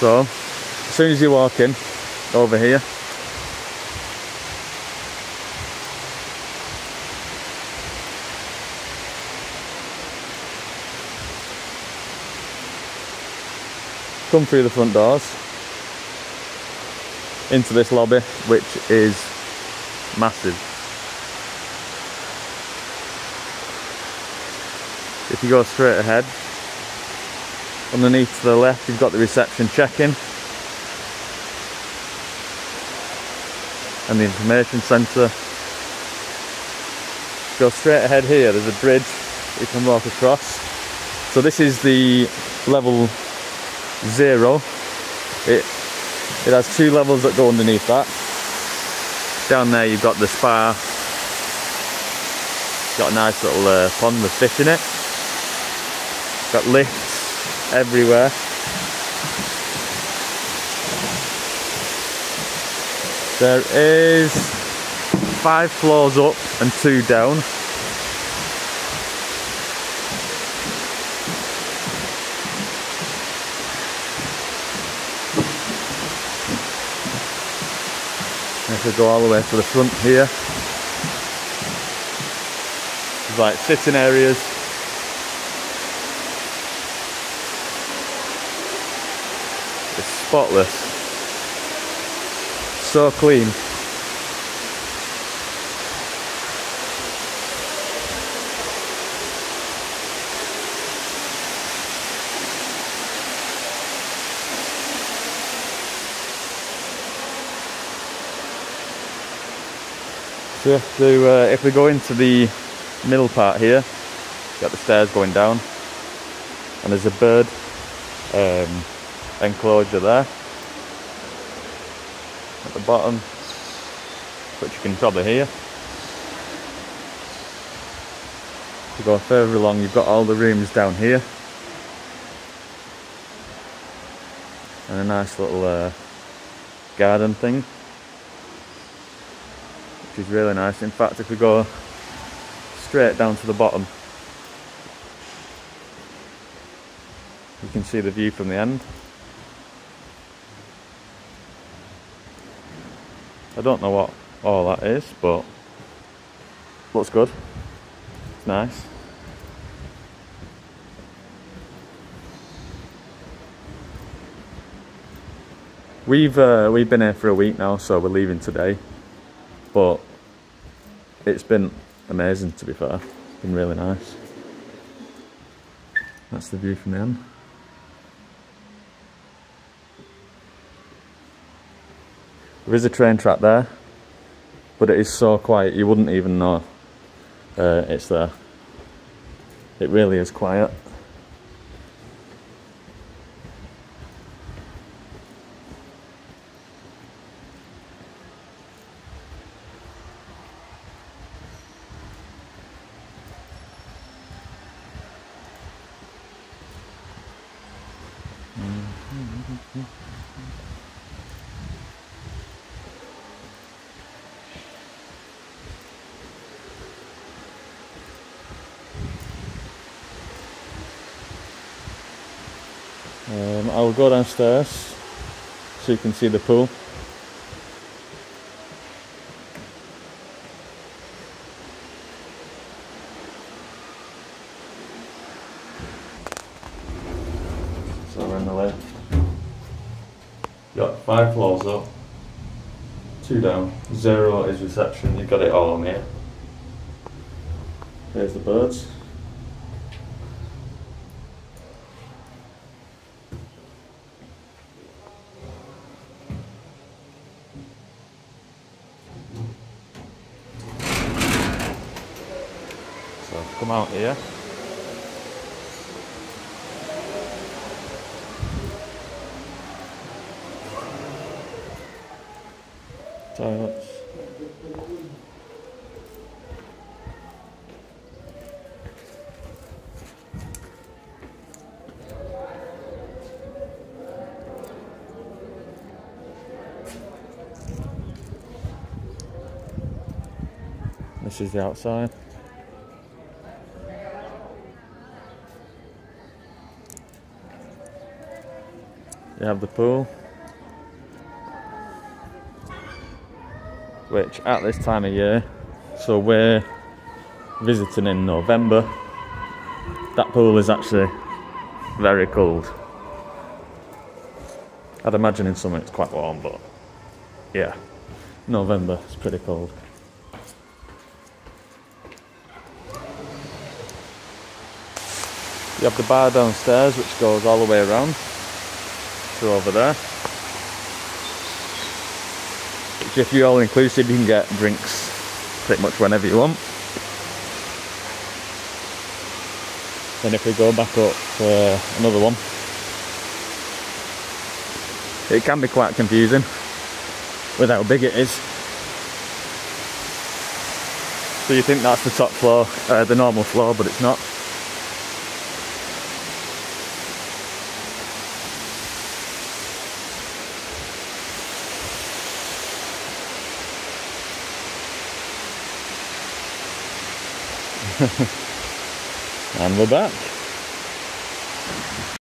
So, as soon as you walk in, over here, come through the front doors into this lobby, which is massive. If you go straight ahead, underneath to the left, you've got the reception check-in and the information centre. Go straight ahead here, there's a bridge you can walk across. So this is the level zero. It it has two levels that go underneath that. Down there you've got the spa. Got a nice little uh, pond with fish in it. Got lifts everywhere. There is five floors up and two down. If we go all the way to the front here, there's like sitting areas. It's spotless. So clean. So we have to, uh, if we go into the middle part here, got the stairs going down, and there's a bird um, enclosure there at the bottom, which you can probably hear. To go further along, you've got all the rooms down here, and a nice little uh, garden thing which is really nice. In fact, if we go straight down to the bottom, you can see the view from the end. I don't know what all that is, but looks good. It's nice. We've uh, we've been here for a week now, so we're leaving today but it's been amazing to be fair. It's been really nice. That's the view from the end. There is a train track there, but it is so quiet you wouldn't even know uh, it's there. It really is quiet. Um, I'll go downstairs so you can see the pool. So we're in the lift. Got five floors up, two down, zero is reception, you've got it all on here. There's the birds. Come out here. Toilets. This is the outside. You have the pool. Which at this time of year, so we're visiting in November, that pool is actually very cold. I'd imagine in summer it's quite warm, but yeah, November it's pretty cold. You have the bar downstairs which goes all the way around to over there. Which if you're all inclusive you can get drinks pretty much whenever you want. Then if we go back up for another one, it can be quite confusing with how big it is. So you think that's the top floor, uh, the normal floor, but it's not. and we're back.